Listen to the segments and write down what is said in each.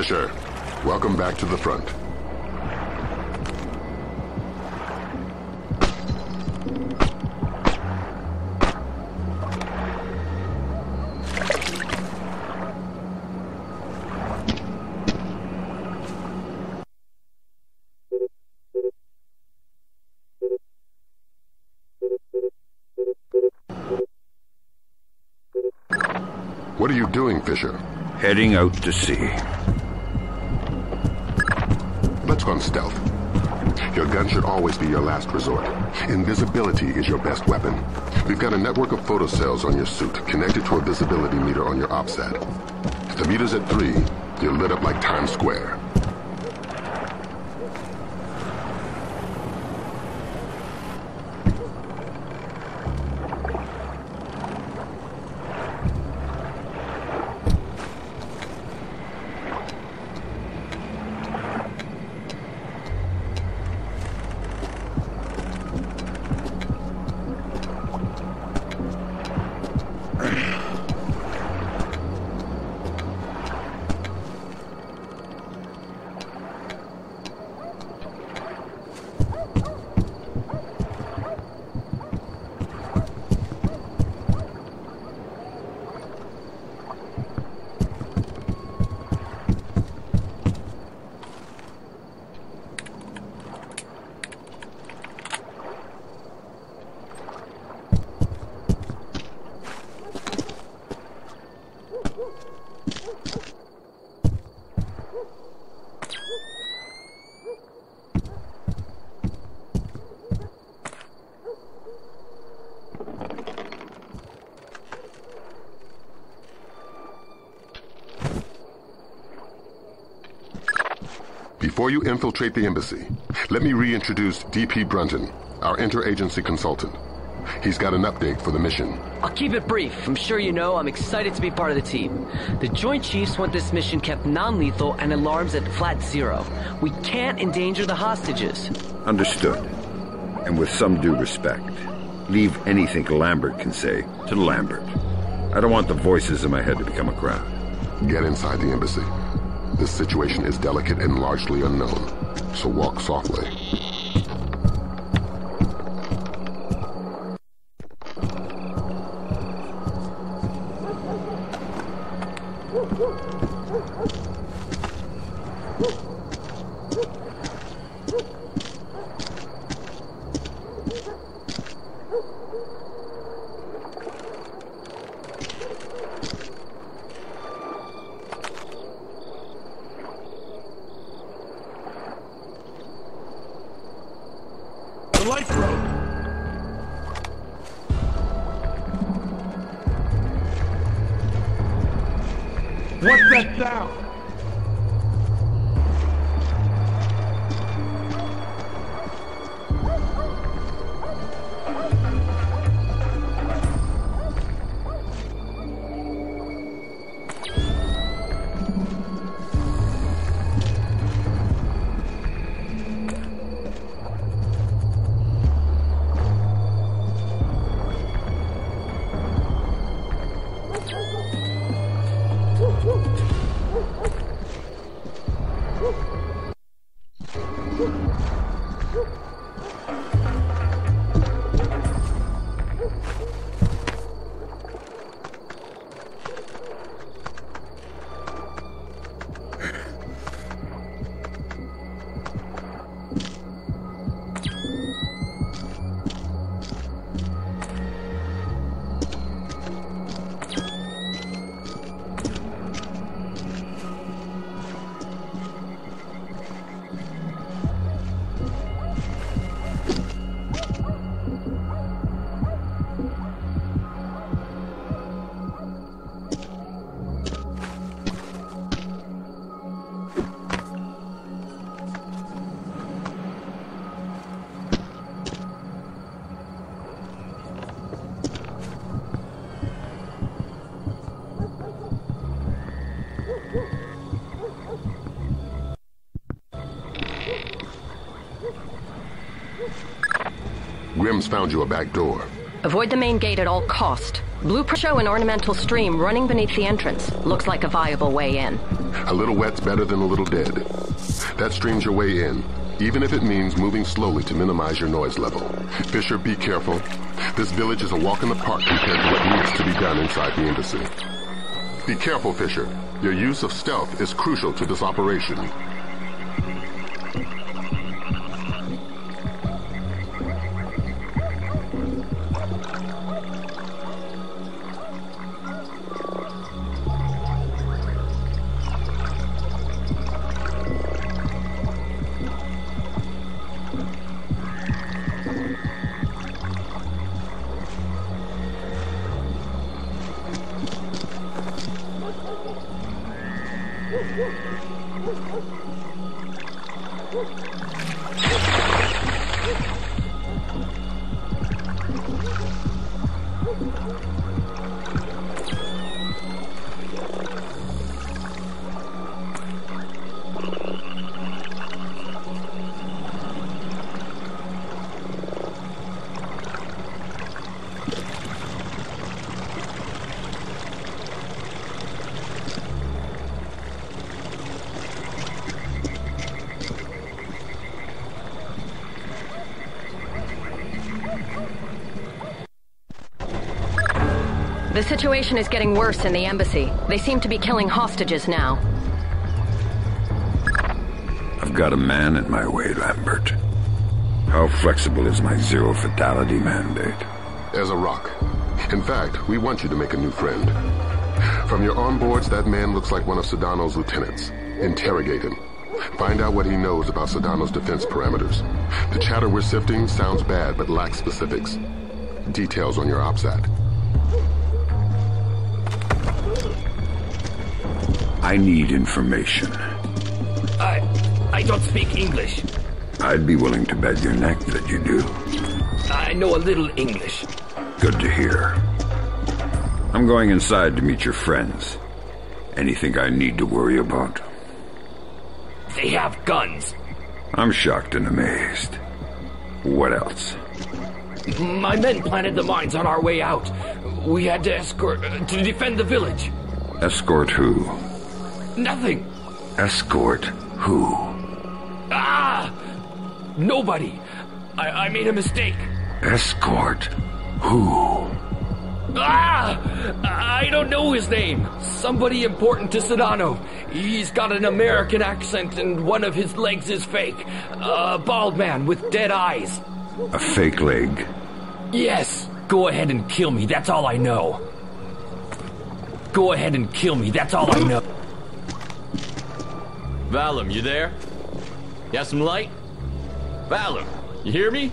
Fisher, welcome back to the front. What are you doing, Fisher? Heading out to sea. Let's stealth. Your gun should always be your last resort. Invisibility is your best weapon. We've got a network of photocells on your suit connected to a visibility meter on your OPSAT. If the meter's at three, you're lit up like Times Square. Before you infiltrate the embassy, let me reintroduce D.P. Brunton, our interagency consultant. He's got an update for the mission. I'll keep it brief. I'm sure you know I'm excited to be part of the team. The Joint Chiefs want this mission kept non-lethal and alarms at flat zero. We can't endanger the hostages. Understood. And with some due respect, leave anything Lambert can say to Lambert. I don't want the voices in my head to become a crowd. Get inside the embassy. This situation is delicate and largely unknown, so walk softly. What's that sound? Found you a back door. Avoid the main gate at all cost. Blueprint show an ornamental stream running beneath the entrance. Looks like a viable way in. A little wet's better than a little dead. That streams your way in, even if it means moving slowly to minimize your noise level. Fisher, be careful. This village is a walk in the park compared to what needs to be done inside the embassy. Be careful, Fisher. Your use of stealth is crucial to this operation. The situation is getting worse in the embassy. They seem to be killing hostages now. I've got a man in my way, Lambert. How flexible is my zero fatality mandate? As a rock. In fact, we want you to make a new friend. From your onboards, that man looks like one of Sadono's lieutenants. Interrogate him. Find out what he knows about Sadono's defense parameters. The chatter we're sifting sounds bad but lacks specifics. Details on your OPSAT. I need information. I... I don't speak English. I'd be willing to bet your neck that you do. I know a little English. Good to hear. I'm going inside to meet your friends. Anything I need to worry about? They have guns. I'm shocked and amazed. What else? My men planted the mines on our way out. We had to escort... Uh, to defend the village. Escort who? Nothing. Escort who? Ah! Nobody. I, I made a mistake. Escort who? Ah! I don't know his name. Somebody important to Sadono. He's got an American accent and one of his legs is fake. A bald man with dead eyes. A fake leg. Yes. Go ahead and kill me. That's all I know. Go ahead and kill me. That's all I know. Valum, you there? You have some light? Valum, you hear me?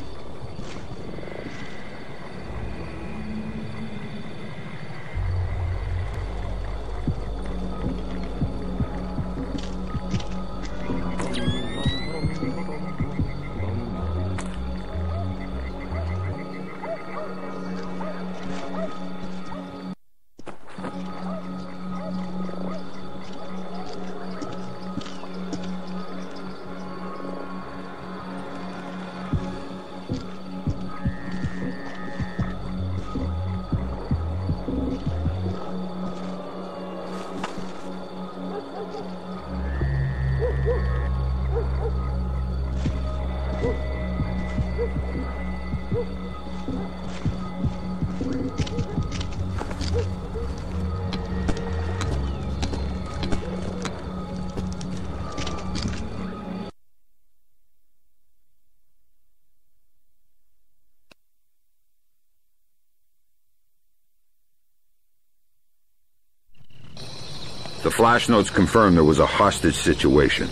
The flash notes confirm there was a hostage situation.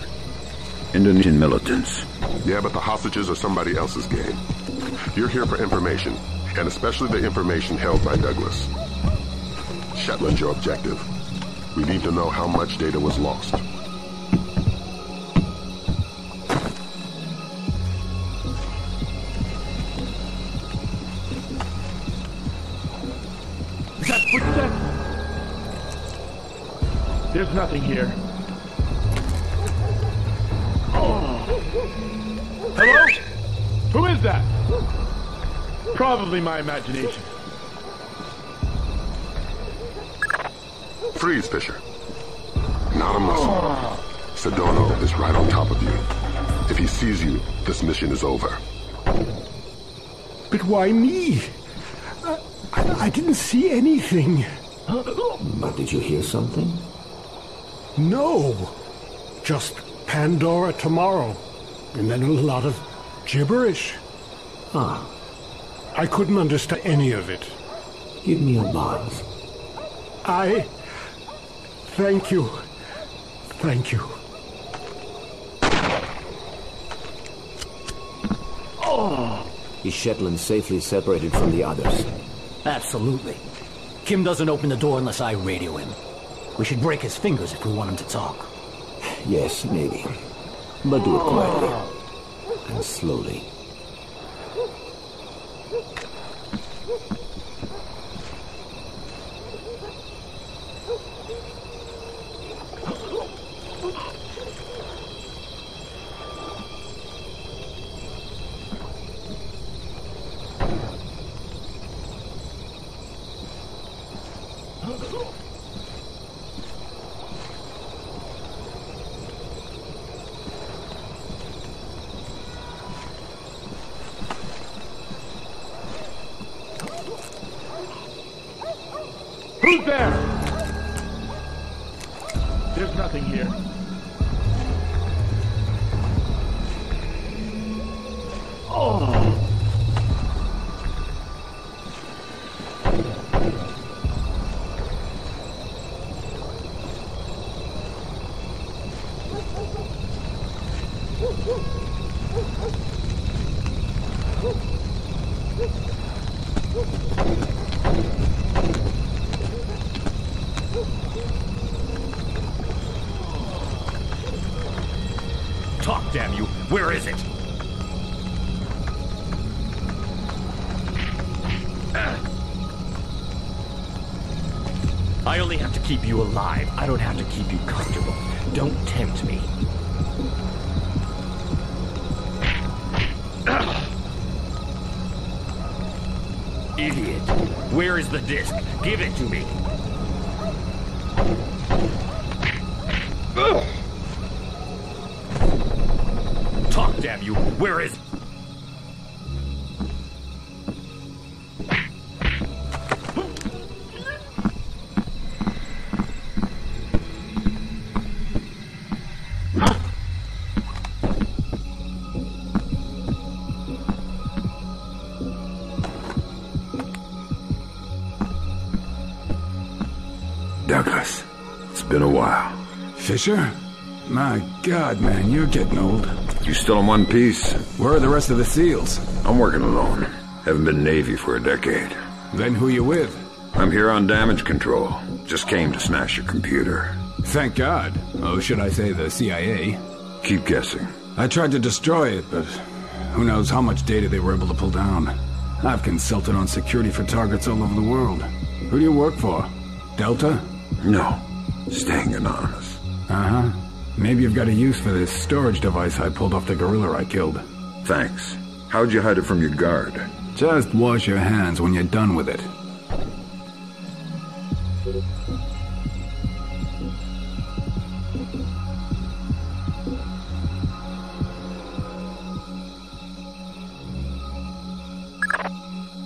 Indonesian militants. Yeah, but the hostages are somebody else's game. You're here for information, and especially the information held by Douglas. Shetland's your objective. We need to know how much data was lost. Is that footsteps? There's nothing here. Oh. Hello? Who is that? Probably my imagination. Freeze, Fisher. not a muscle. Sadono is right on top of you. If he sees you, this mission is over. But why me? I, I, I didn't see anything. But did you hear something? No. Just Pandora tomorrow. And then a lot of gibberish. Ah, I couldn't understand any of it. give me a buzz. I. Thank you. Thank you. Is Shetland safely separated from the others? Absolutely. Kim doesn't open the door unless I radio him. We should break his fingers if we want him to talk. Yes, maybe. But do it quietly. And slowly. Talk, damn you! Where is it? Fisher? My god, man, you're getting old. You still in one piece? Where are the rest of the SEALs? I'm working alone. Haven't been Navy for a decade. Then who you with? I'm here on damage control. Just came to smash your computer. Thank God. Oh, should I say the CIA? Keep guessing. I tried to destroy it, but who knows how much data they were able to pull down. I've consulted on security for targets all over the world. Who do you work for? Delta? No. Staying anonymous. Uh-huh. Maybe you've got a use for this storage device I pulled off the guerrilla I killed. Thanks. How'd you hide it from your guard? Just wash your hands when you're done with it.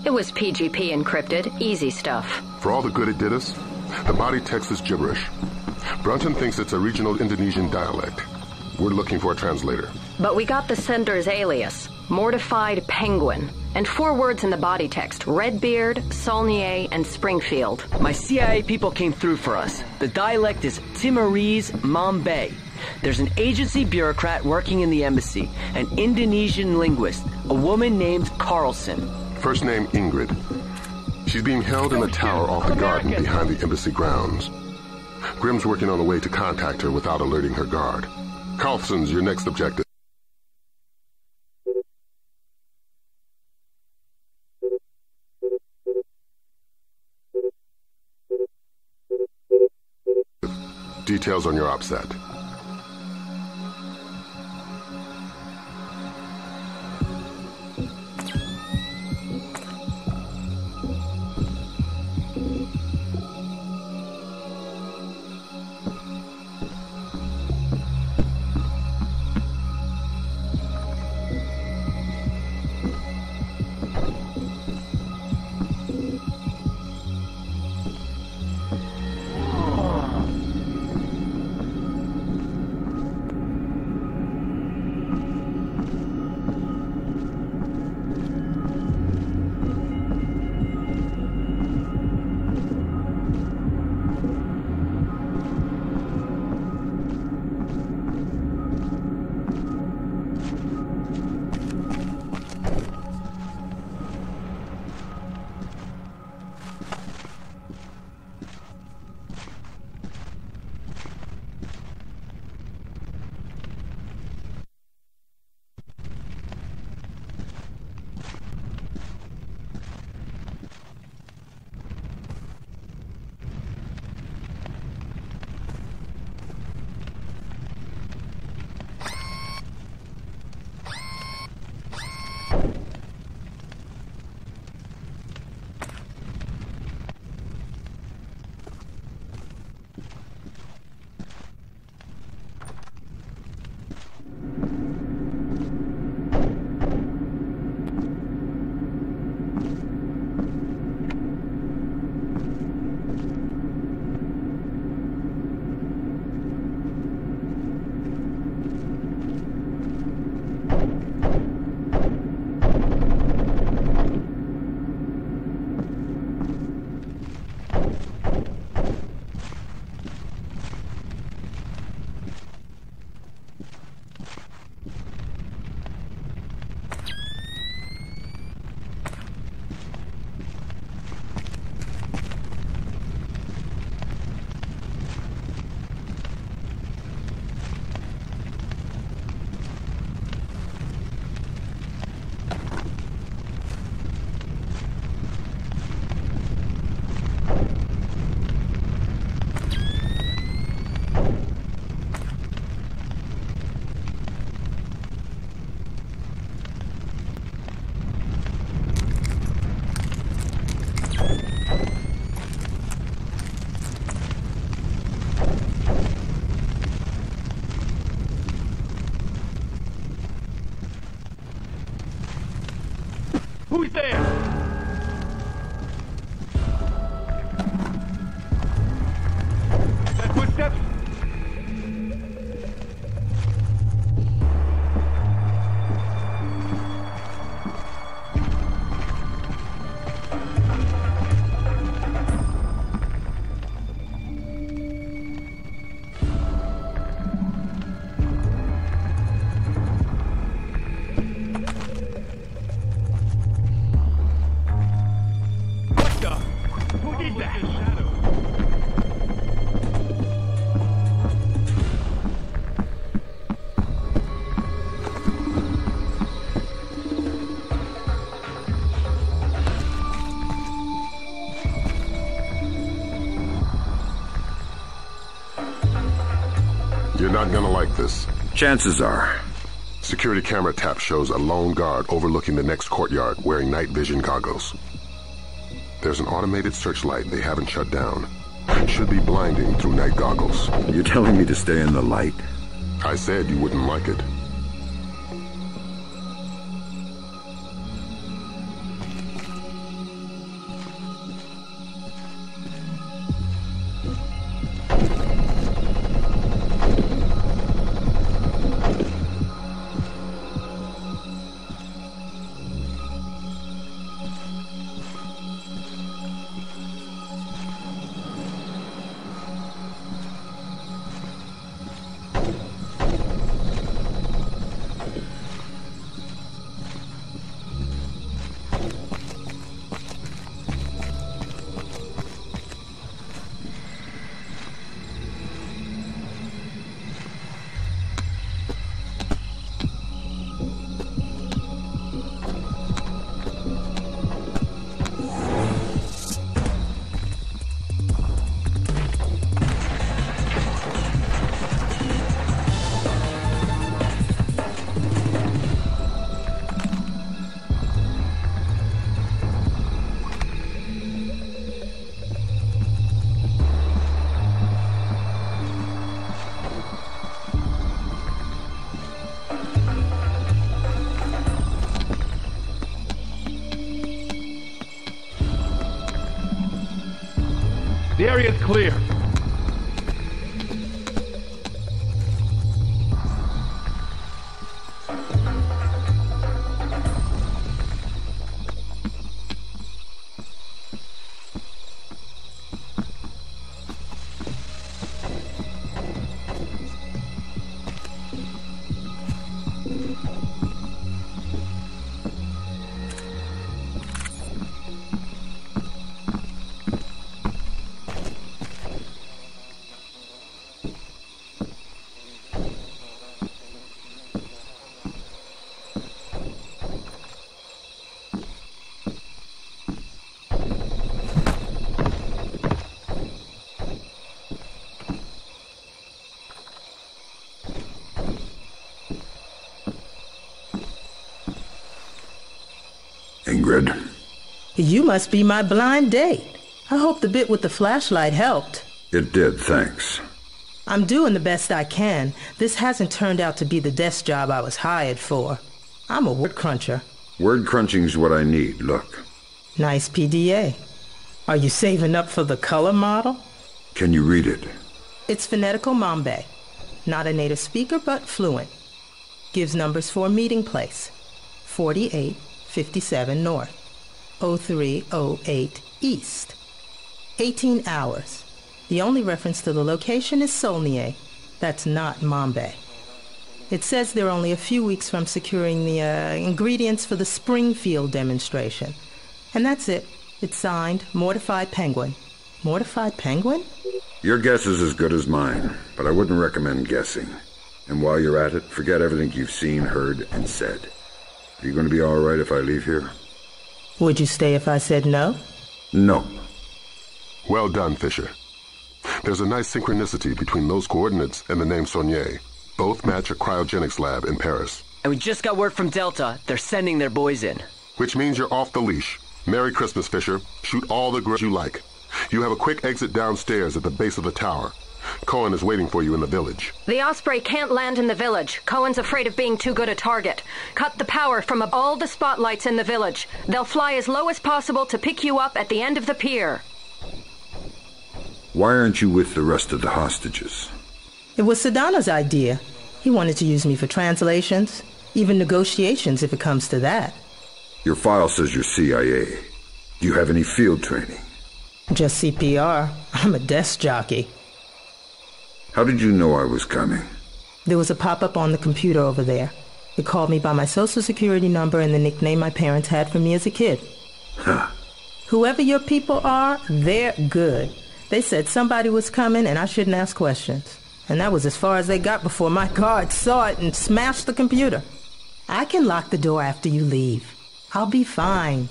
It was PGP encrypted. Easy stuff. For all the good it did us, the body text is gibberish. Brunton thinks it's a regional Indonesian dialect. We're looking for a translator. But we got the sender's alias Mortified Penguin. And four words in the body text Redbeard, Saulnier, and Springfield. My CIA people came through for us. The dialect is Timorese Mambai. There's an agency bureaucrat working in the embassy, an Indonesian linguist, a woman named Carlson. First name Ingrid. She's being held in a tower off the garden behind the embassy grounds. Grim's working on a way to contact her without alerting her guard. Carlson's your next objective. Details on your OPSAT. Who's there? Chances are. Security camera tap shows a lone guard overlooking the next courtyard wearing night vision goggles. There's an automated searchlight they haven't shut down. Should be blinding through night goggles. You're telling me to stay in the light? I said you wouldn't like it. The area's clear. You must be my blind date. I hope the bit with the flashlight helped. it did, thanks. I'm doing the best I can. This hasn't turned out to be the desk job I was hired for. I'm a word cruncher. Word crunching's what I need, look. Nice PDA. Are you saving up for the color model? Can you read it? It's phonetical Mambai. Not a native speaker, but fluent. Gives numbers for a meeting place. 4857 North. 0308 East. 18 hours. The only reference to the location is Saulnier. That's not Mambai. It says they're only a few weeks from securing the uh, ingredients for the Springfield demonstration. And that's it. It's signed Mortified Penguin. Mortified Penguin? Your guess is as good as mine, but I wouldn't recommend guessing. And while you're at it, forget everything you've seen, heard, and said. Are you going to be all right if I leave here? Would you stay if I said no? No. Well done, Fisher. There's a nice synchronicity between those coordinates and the name Saulnier. Both match a cryogenics lab in Paris. And we just got word from Delta. They're sending their boys in. Which means you're off the leash. Merry Christmas, Fisher. Shoot all the grills you like. You have a quick exit downstairs at the base of the tower. Cohen is waiting for you in the village. The Osprey can't land in the village. Cohen's afraid of being too good a target. Cut the power from all the spotlights in the village. They'll fly as low as possible to pick you up at the end of the pier. Why aren't you with the rest of the hostages? It was Sadono's idea. He wanted to use me for translations, even negotiations if it comes to that. Your file says you're CIA. Do you have any field training? Just CPR. I'm a desk jockey. How did you know I was coming? There was a pop up on the computer over there. It called me by my social security number and the nickname my parents had for me as a kid. Huh. Whoever your people are, they're good. They said somebody was coming and I shouldn't ask questions. And that was as far as they got before my guard saw it and smashed the computer. I can lock the door after you leave. I'll be fine.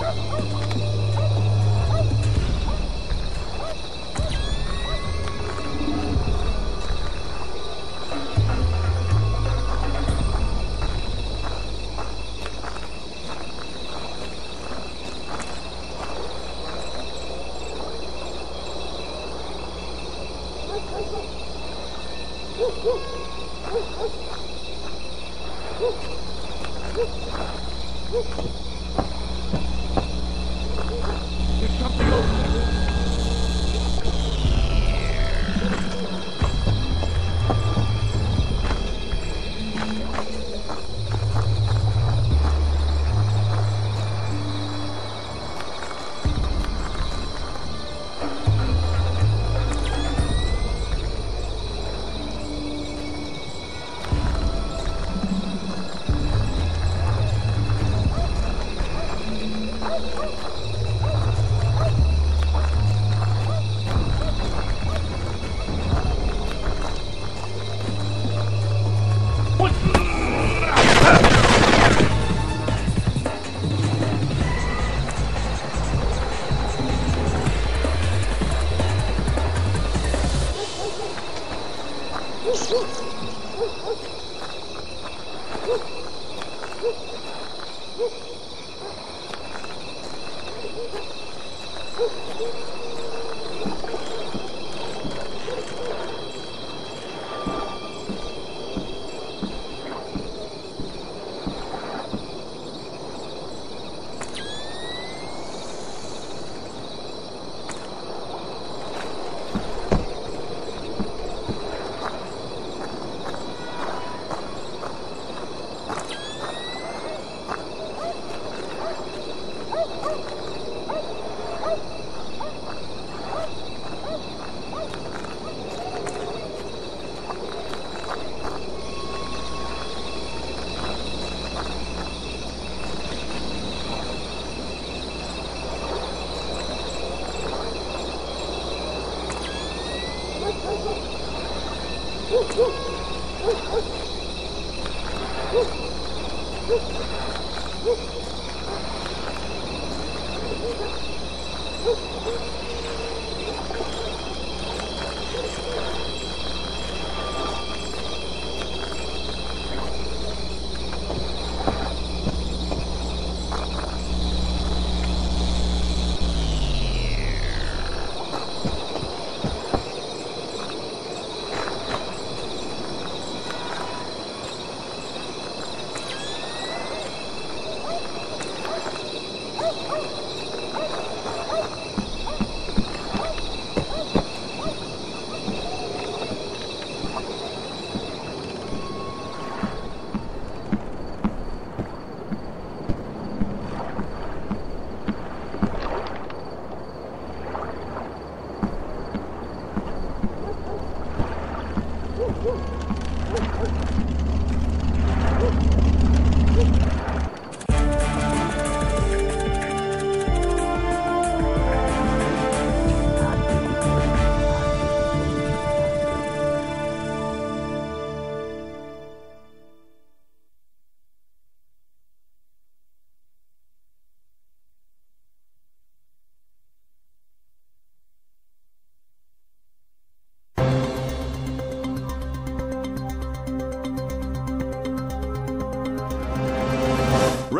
fechado. Oh!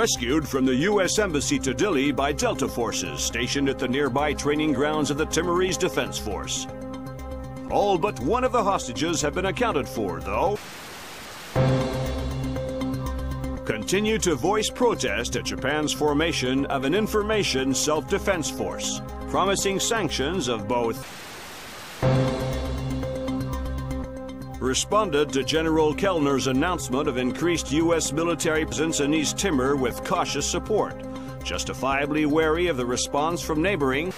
Rescued from the U.S. Embassy to Dili by Delta forces stationed at the nearby training grounds of the Timorese Defense Force. All but one of the hostages have been accounted for, though. Continue to voice protest at Japan's formation of an information self-defense force, promising sanctions of both responded to General Kellner's announcement of increased U.S. military presence in East Timor with cautious support, justifiably wary of the response from neighboring